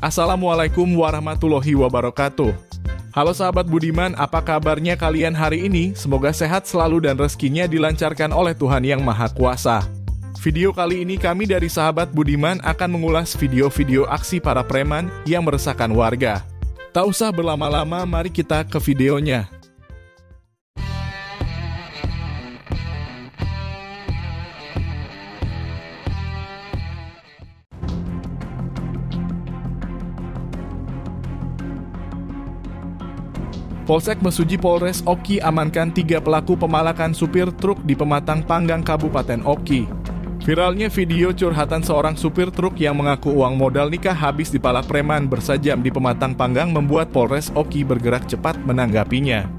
Assalamualaikum warahmatullahi wabarakatuh. Halo sahabat Budiman, apa kabarnya kalian hari ini? Semoga sehat selalu dan rezekinya dilancarkan oleh Tuhan Yang Maha Kuasa. Video kali ini kami dari sahabat Budiman akan mengulas video-video aksi para preman yang meresahkan warga. Tak usah berlama-lama, mari kita ke videonya. Polsek Mesuji Polres Oki amankan tiga pelaku pemalakan supir truk di Pematang Panggang Kabupaten Oki. Viralnya video curhatan seorang supir truk yang mengaku uang modal nikah habis dipalak preman bersajam di Pematang Panggang membuat Polres Oki bergerak cepat menanggapinya.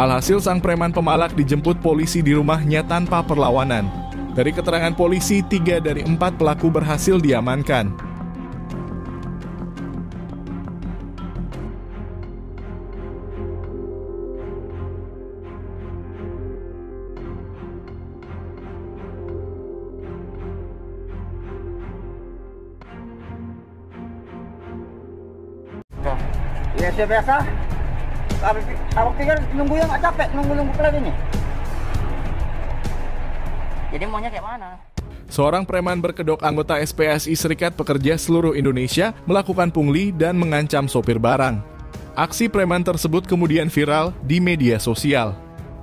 Alhasil sang preman pemalak dijemput polisi di rumahnya tanpa perlawanan. Dari keterangan polisi, tiga dari empat pelaku berhasil diamankan. Ya biasa. Aku pikir nunggu yang gak capek, nunggu-nunggu pelan ini. Jadi maunya kayak mana? Seorang preman berkedok anggota SPSI Serikat Pekerja Seluruh Indonesia melakukan pungli dan mengancam sopir barang. Aksi preman tersebut kemudian viral di media sosial.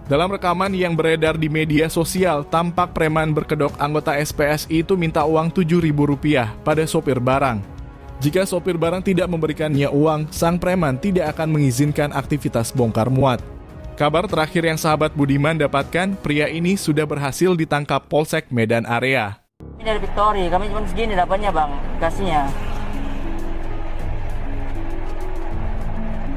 Dalam rekaman yang beredar di media sosial, tampak preman berkedok anggota SPSI itu minta uang Rp7.000 pada sopir barang. Jika sopir barang tidak memberikannya uang, sang preman tidak akan mengizinkan aktivitas bongkar muat. Kabar terakhir yang sahabat Budiman dapatkan, pria ini sudah berhasil ditangkap Polsek Medan Area. Ini dari Victory, kami cuma segini dapatnya bang, kasihnya.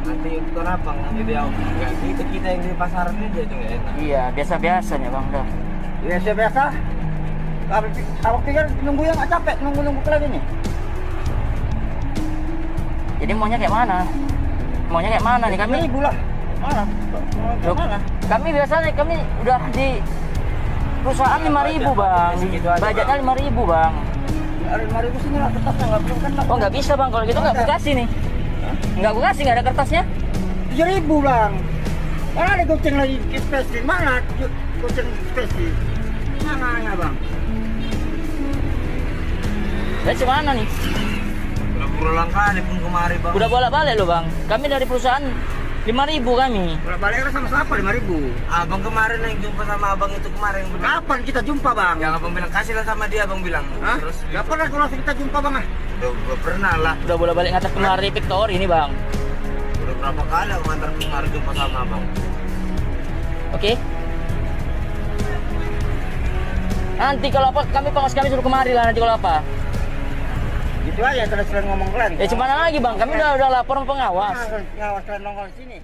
Nanti kenapa nanti dia nggak gitu kita yang di pasaran aja itu nggak enak. Iya, biasa-biasanya bang dah. Biasa-biasa. Aku pikir nunggu yang nggak capek, nunggu-nunggu lagi nih jadi maunya kayak mana? Maunya kayak mana nih? Kami ribu lah mana? Loh, mana? kami biasanya kami udah di perusahaan lima ribu bang. Budgetnya lima ribu bang. Lima ribu sini lah kertasnya nggak belum kan oh nggak bisa bang. Kalau gitu nggak aku kasih nih. Nggak aku kasih nggak ada kertasnya. Tujuh ribu bang. Mana ada goceng lagi spesial mana? Goceng spesial mana ya bang dari mana nih berulang kali pun kemari bang. Udah bolak balik loh bang. Kami dari perusahaan lima ribu kami. Bolak balik kan sama siapa lima ribu? Abang kemarin yang jumpa sama abang itu kemarin. Kapan kita jumpa bang? Yang abang bilang kasih lah sama dia abang bilang. Hah? Terus Gak pernah kalau kita jumpa bang ah? Udah, udah pernah lah. Udah bolak balik ngatas kemari Victor ini bang. Udah berapa kali aku ngantar kemari jumpa sama abang. Oke. Okay. Nanti kalau apa kami pengawas kami suruh kemari lah nanti kalau apa. Itu aja terus selain ngomong kalian. Ya cuma lagi bang, kami udah udah lapor pengawas. Nah, pengawas kalian nongol sini.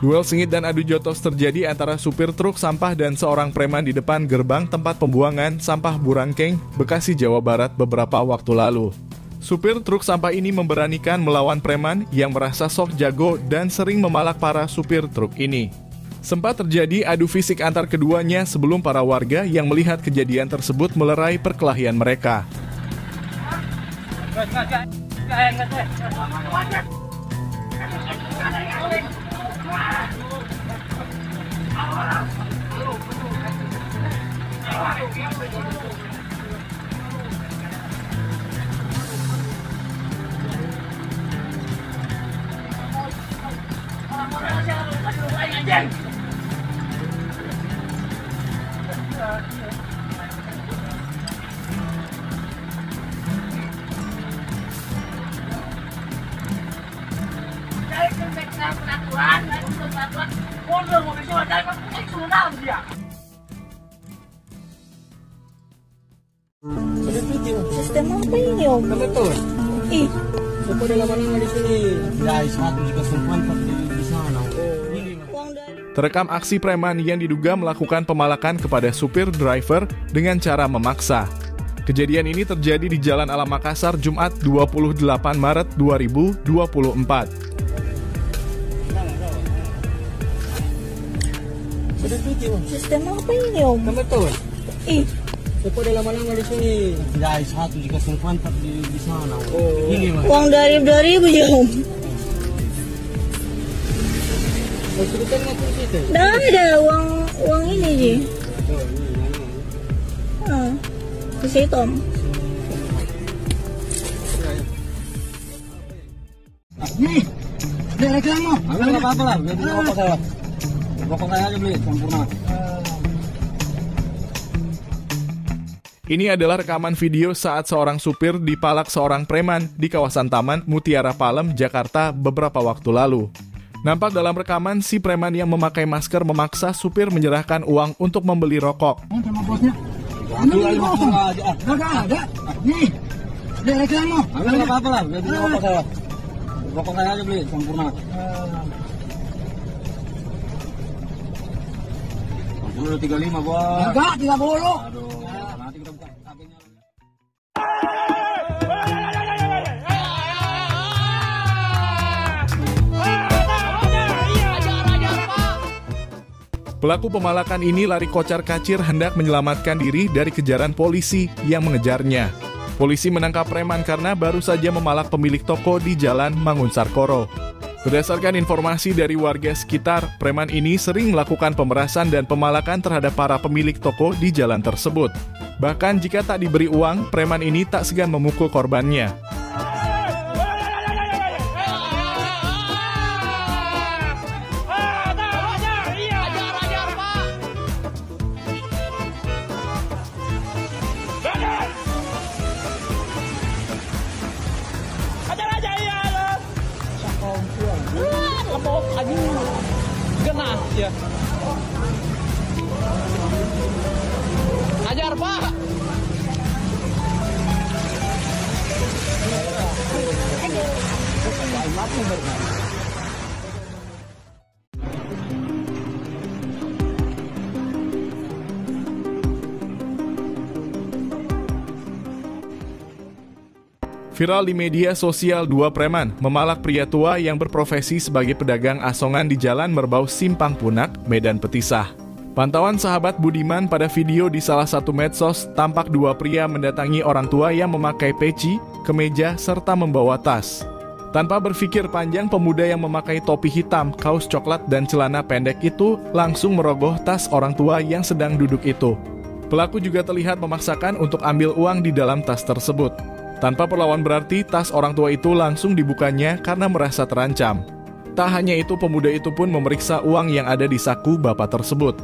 Duel sengit dan adu jotos terjadi antara supir truk sampah dan seorang preman di depan gerbang tempat pembuangan sampah Burangkeng, Bekasi, Jawa Barat beberapa waktu lalu. Supir truk sampah ini memberanikan melawan preman yang merasa sok jago dan sering memalak para supir truk ini. Sempat terjadi adu fisik antar keduanya sebelum para warga yang melihat kejadian tersebut melerai perkelahian mereka. Sistem apa ini om? Betul. Ih, Siapa dalam mana di sini? Guys, satu jika sempat Terekam aksi preman yang diduga melakukan pemalakan kepada supir driver dengan cara memaksa. Kejadian ini terjadi di Jalan Alam Makassar Jumat 28 Maret 2024. Sudah cuci om. Sistem apa ini om? Kan betul. Ih, Cepat dah lama-lama di sini. Dari satu jika sempat di di sana. Oh. Ini mas. uang dari dari ribu ya om. Dah ada uang uang ini ji. Oh, ini mana? Ah, di situ om. Nih, dia reklamo. Ambil nggak apa-apa lah, biar beli rokok saya. Rokok saya aja beli, sempurna. Ini adalah rekaman video saat seorang supir dipalak seorang preman di kawasan Taman Mutiara Palem, Jakarta beberapa waktu lalu. Nampak dalam rekaman si preman yang memakai masker memaksa supir menyerahkan uang untuk membeli rokok. Sama bosnya. Ada. Nih, dia reklamo. Ambil nggak apa-apa lah, biar beli rokok saya. Rokok saya aja beli, sempurna. Sempurna tiga lima bos. Enggak. Aduh, nanti kita buka Pelaku pemalakan ini lari kocar kacir hendak menyelamatkan diri dari kejaran polisi yang mengejarnya. Polisi menangkap preman karena baru saja memalak pemilik toko di Jalan Mangunsarkoro. Berdasarkan informasi dari warga sekitar, preman ini sering melakukan pemerasan dan pemalakan terhadap para pemilik toko di jalan tersebut. Bahkan jika tak diberi uang, preman ini tak segan memukul korbannya. Ajar pak. Viral di media sosial dua preman memalak pria tua yang berprofesi sebagai pedagang asongan di Jalan Merbau Simpang Punak, Medan Petisah. Pantauan sahabat Budiman pada video di salah satu medsos tampak dua pria mendatangi orang tua yang memakai peci, kemeja, serta membawa tas. Tanpa berpikir panjang, pemuda yang memakai topi hitam, kaos coklat, dan celana pendek itu langsung merogoh tas orang tua yang sedang duduk itu. Pelaku juga terlihat memaksakan untuk ambil uang di dalam tas tersebut. Tanpa perlawan berarti, tas orang tua itu langsung dibukanya karena merasa terancam. Tak hanya itu, pemuda itu pun memeriksa uang yang ada di saku bapak tersebut.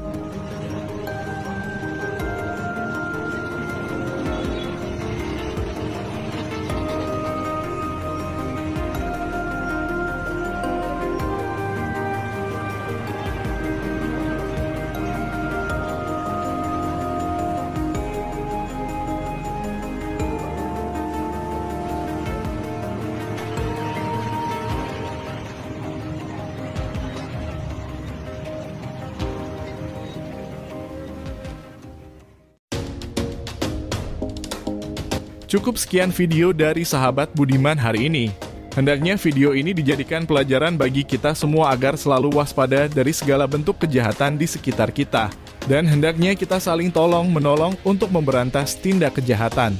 Cukup sekian video dari sahabat Budiman hari ini. Hendaknya video ini dijadikan pelajaran bagi kita semua agar selalu waspada dari segala bentuk kejahatan di sekitar kita. Dan hendaknya kita saling tolong menolong untuk memberantas tindak kejahatan.